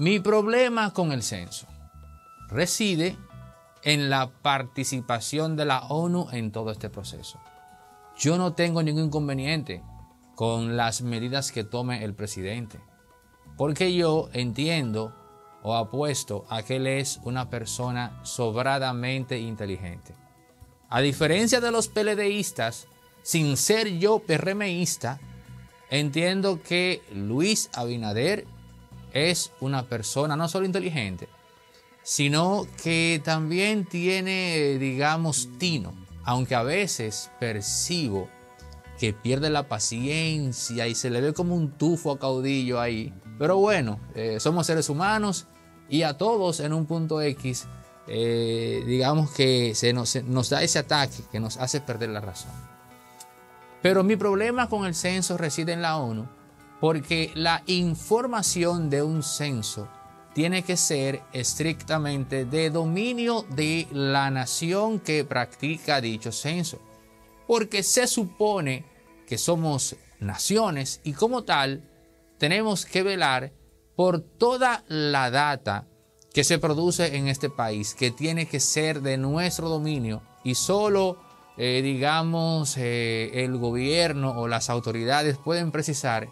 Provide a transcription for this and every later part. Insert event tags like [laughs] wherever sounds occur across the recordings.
Mi problema con el censo reside en la participación de la ONU en todo este proceso. Yo no tengo ningún inconveniente con las medidas que tome el presidente, porque yo entiendo o apuesto a que él es una persona sobradamente inteligente. A diferencia de los PLDistas, sin ser yo PRMista, entiendo que Luis Abinader es una persona no solo inteligente, sino que también tiene, digamos, tino, aunque a veces percibo que pierde la paciencia y se le ve como un tufo a caudillo ahí. Pero bueno, eh, somos seres humanos y a todos en un punto X, eh, digamos que se nos, nos da ese ataque que nos hace perder la razón. Pero mi problema con el censo reside en la ONU porque la información de un censo tiene que ser estrictamente de dominio de la nación que practica dicho censo, porque se supone que somos naciones y como tal tenemos que velar por toda la data que se produce en este país, que tiene que ser de nuestro dominio y solo, eh, digamos, eh, el gobierno o las autoridades pueden precisar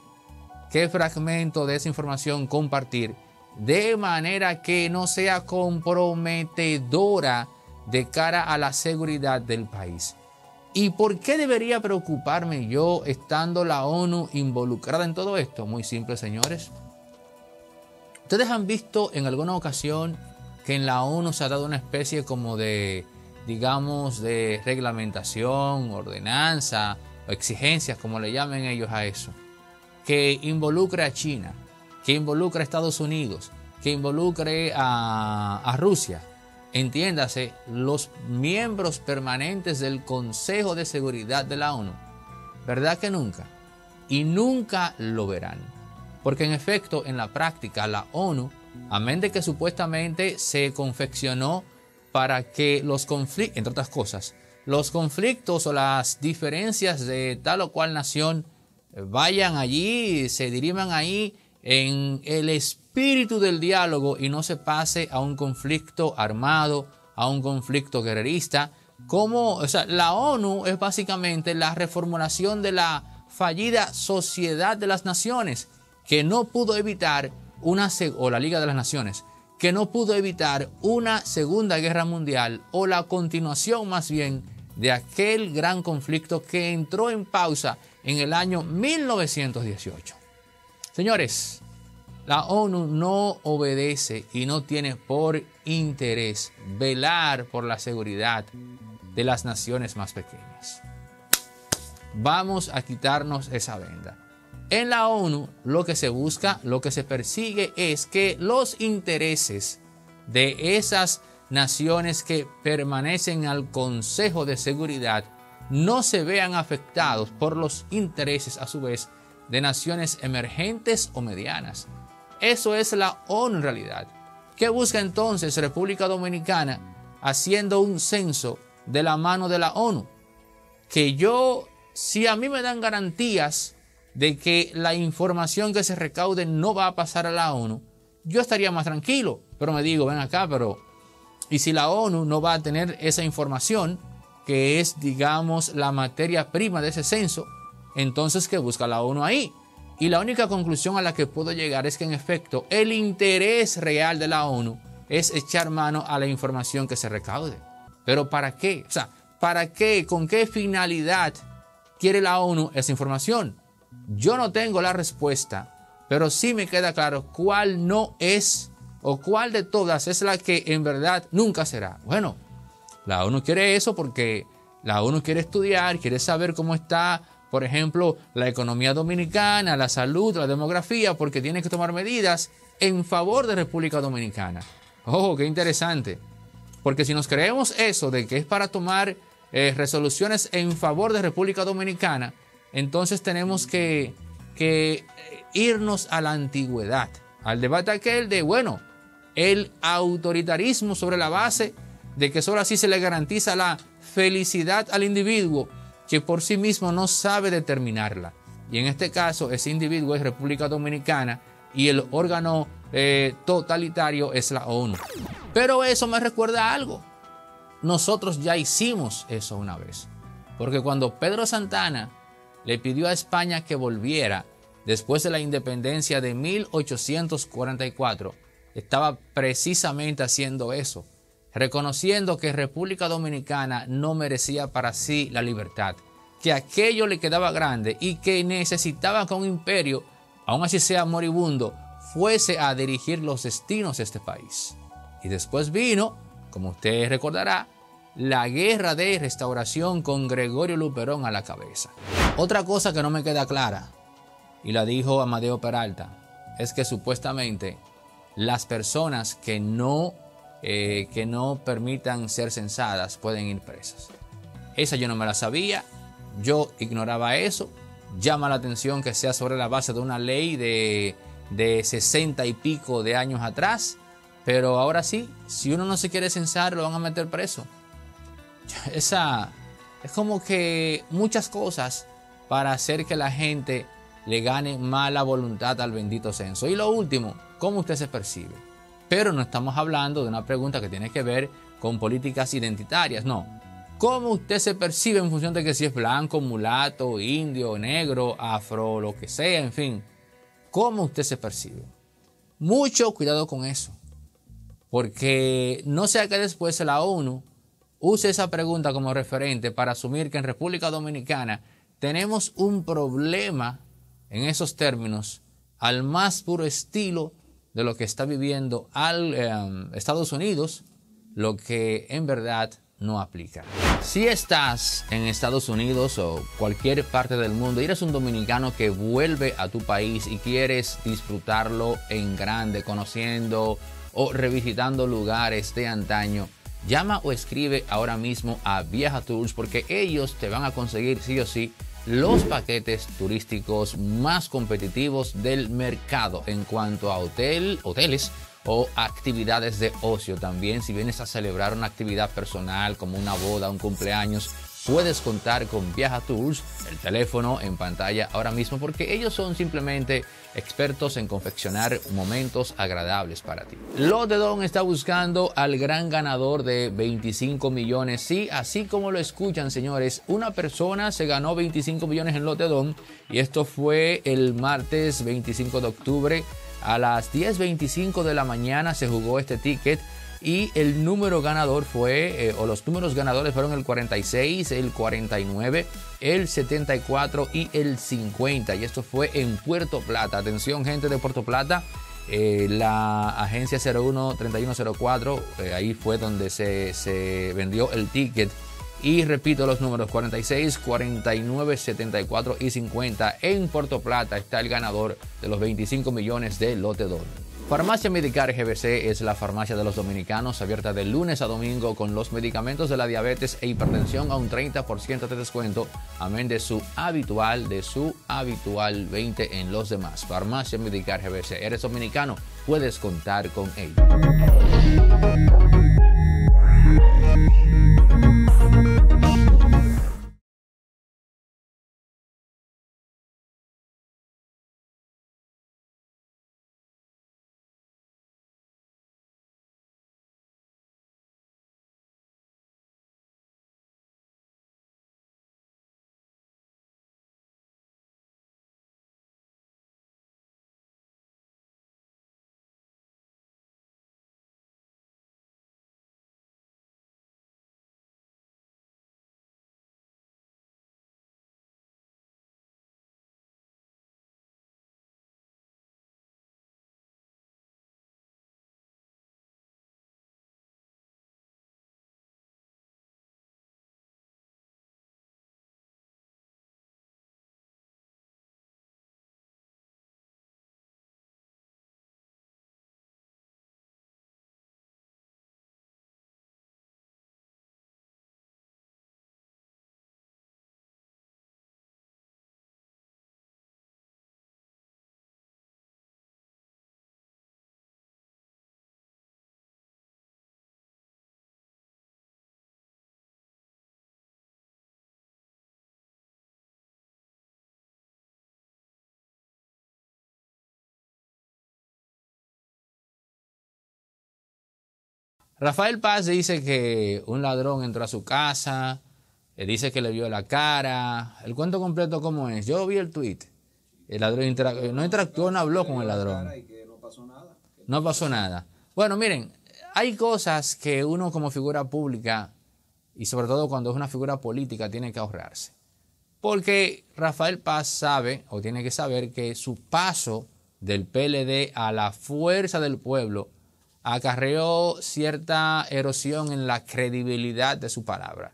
qué fragmento de esa información compartir de manera que no sea comprometedora de cara a la seguridad del país. ¿Y por qué debería preocuparme yo estando la ONU involucrada en todo esto? Muy simple, señores. Ustedes han visto en alguna ocasión que en la ONU se ha dado una especie como de, digamos, de reglamentación, ordenanza o exigencias, como le llamen ellos a eso, que involucra a China, que involucre a Estados Unidos, que involucre a, Rusia. Entiéndase, los miembros permanentes del Consejo de Seguridad de la ONU. ¿Verdad que nunca? Y nunca lo verán. Porque en efecto, en la práctica, la ONU, amén de que supuestamente se confeccionó para que los conflictos, entre otras cosas, los conflictos o las diferencias de tal o cual nación vayan allí, se diriman ahí en el espíritu del diálogo y no se pase a un conflicto armado, a un conflicto guerrerista. Como, o sea, la ONU es básicamente la reformulación de la fallida sociedad de las naciones, que no pudo evitar una, o la Liga de las Naciones, que no pudo evitar una segunda guerra mundial o la continuación más bien de aquel gran conflicto que entró en pausa en el año 1918. Señores, la ONU no obedece y no tiene por interés velar por la seguridad de las naciones más pequeñas. Vamos a quitarnos esa venda. En la ONU lo que se busca, lo que se persigue es que los intereses de esas naciones que permanecen al Consejo de Seguridad no se vean afectados por los intereses a su vez de naciones emergentes o medianas. Eso es la ONU en realidad. ¿Qué busca entonces República Dominicana haciendo un censo de la mano de la ONU? Que yo, si a mí me dan garantías de que la información que se recaude no va a pasar a la ONU, yo estaría más tranquilo. Pero me digo, ven acá, pero ¿y si la ONU no va a tener esa información, que es, digamos, la materia prima de ese censo? Entonces, ¿qué busca la ONU ahí? Y la única conclusión a la que puedo llegar es que en efecto el interés real de la ONU es echar mano a la información que se recaude. Pero ¿para qué? O sea, ¿para qué? ¿Con qué finalidad quiere la ONU esa información? Yo no tengo la respuesta, pero sí me queda claro cuál no es o cuál de todas es la que en verdad nunca será. Bueno, la ONU quiere eso porque la ONU quiere estudiar, quiere saber cómo está por ejemplo, la economía dominicana, la salud, la demografía, porque tiene que tomar medidas en favor de República Dominicana. Oh, qué interesante. Porque si nos creemos eso de que es para tomar eh, resoluciones en favor de República Dominicana, entonces tenemos que, que irnos a la antigüedad, al debate aquel de, bueno, el autoritarismo sobre la base de que solo así se le garantiza la felicidad al individuo que por sí mismo no sabe determinarla. Y en este caso, ese individuo es República Dominicana y el órgano eh, totalitario es la ONU. Pero eso me recuerda algo. Nosotros ya hicimos eso una vez. Porque cuando Pedro Santana le pidió a España que volviera después de la independencia de 1844, estaba precisamente haciendo eso, reconociendo que República Dominicana no merecía para sí la libertad, que aquello le quedaba grande y que necesitaba que un imperio, aun así sea moribundo, fuese a dirigir los destinos de este país. Y después vino, como usted recordará, la guerra de restauración con Gregorio Luperón a la cabeza. Otra cosa que no me queda clara, y la dijo Amadeo Peralta, es que supuestamente las personas que no, eh, que no permitan ser censadas pueden ir presas. Esa yo no me la sabía, yo ignoraba eso. Llama la atención que sea sobre la base de una ley de, de 60 y pico de años atrás, pero ahora sí, si uno no se quiere censar, lo van a meter preso. [laughs] Esa es como que muchas cosas para hacer que la gente le gane mala voluntad al bendito censo. Y lo último, ¿cómo usted se percibe? Pero no estamos hablando de una pregunta que tiene que ver con políticas identitarias, no. ¿Cómo usted se percibe en función de que si es blanco, mulato, indio, negro, afro, lo que sea, en fin? ¿Cómo usted se percibe? Mucho cuidado con eso. Porque no sea que después la ONU use esa pregunta como referente para asumir que en República Dominicana tenemos un problema en esos términos al más puro estilo de lo que está viviendo al, em, Estados Unidos, lo que en verdad no aplica. Si estás en Estados Unidos o cualquier parte del mundo y eres un dominicano que vuelve a tu país y quieres disfrutarlo en grande, conociendo o revisitando lugares de antaño, llama o escribe ahora mismo a Viaja Tours porque ellos te van a conseguir sí o sí los paquetes turísticos más competitivos del mercado en cuanto a hotel, hoteles o actividades de ocio. También si vienes a celebrar una actividad personal como una boda, un cumpleaños, puedes contar con Viaja Tours, el teléfono en pantalla ahora mismo, porque ellos son simplemente expertos en confeccionar momentos agradables para ti. Lotedon está buscando al gran ganador de 25 millones. Sí, así como lo escuchan, señores, una persona se ganó 25 millones en Lotedon y esto fue el martes 25 de octubre. A las 10.25 de la mañana se jugó este ticket y el número ganador fue, eh, o los números ganadores fueron el 46, el 49, el 74 y el 50. Y esto fue en Puerto Plata. Atención gente de Puerto Plata. Eh, la agencia 013104, eh, ahí fue donde se, se vendió el ticket. Y repito los números 46, 49, 74 y 50. En Puerto Plata está el ganador de los 25 millones de lote Farmacia Medicar GBC es la farmacia de los dominicanos abierta de lunes a domingo con los medicamentos de la diabetes e hipertensión a un 30% de descuento, amén de su habitual, de su habitual 20 en los demás. Farmacia Medicar GBC. Eres dominicano, puedes contar con ello. Rafael Paz dice que un ladrón entró a su casa, eh, dice que le vio la cara. El cuento completo, ¿cómo es? Yo vi el tweet. El ladrón no interactuó, no habló con el ladrón. No pasó nada. Bueno, miren, hay cosas que uno como figura pública, y sobre todo cuando es una figura política, tiene que ahorrarse. Porque Rafael Paz sabe, o tiene que saber, que su paso del PLD a la fuerza del pueblo acarreó cierta erosión en la credibilidad de su palabra.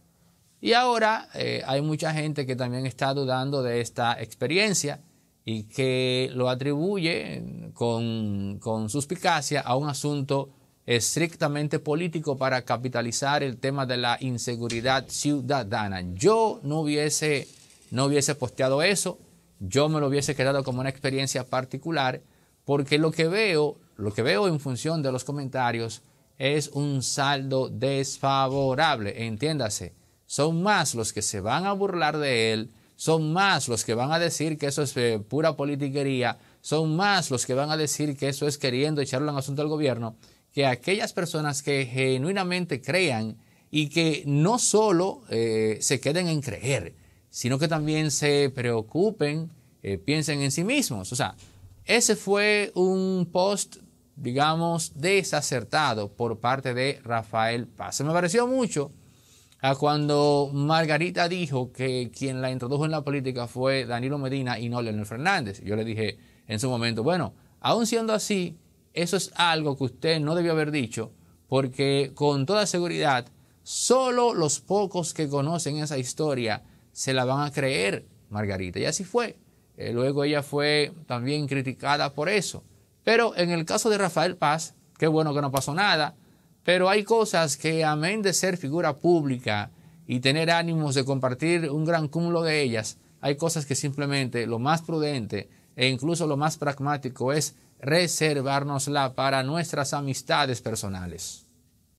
Y ahora eh, hay mucha gente que también está dudando de esta experiencia y que lo atribuye con, con suspicacia a un asunto estrictamente político para capitalizar el tema de la inseguridad ciudadana. Yo no hubiese, no hubiese posteado eso, yo me lo hubiese quedado como una experiencia particular, porque lo que veo, lo que veo en función de los comentarios es un saldo desfavorable, entiéndase, son más los que se van a burlar de él, son más los que van a decir que eso es eh, pura politiquería, son más los que van a decir que eso es queriendo echarle un asunto al gobierno, que aquellas personas que genuinamente crean y que no solo eh, se queden en creer, sino que también se preocupen, eh, piensen en sí mismos. O sea, ese fue un post, digamos, desacertado por parte de Rafael Paz. Se me pareció mucho a cuando Margarita dijo que quien la introdujo en la política fue Danilo Medina y no Leonel Fernández. Yo le dije en su momento, bueno, aún siendo así, eso es algo que usted no debió haber dicho, porque con toda seguridad, solo los pocos que conocen esa historia se la van a creer, Margarita. Y así fue. Eh, luego ella fue también criticada por eso. Pero en el caso de Rafael Paz, qué bueno que no pasó nada, pero hay cosas que, amén de ser figura pública y tener ánimos de compartir un gran cúmulo de ellas, hay cosas que simplemente lo más prudente e incluso lo más pragmático es reservárnosla para nuestras amistades personales.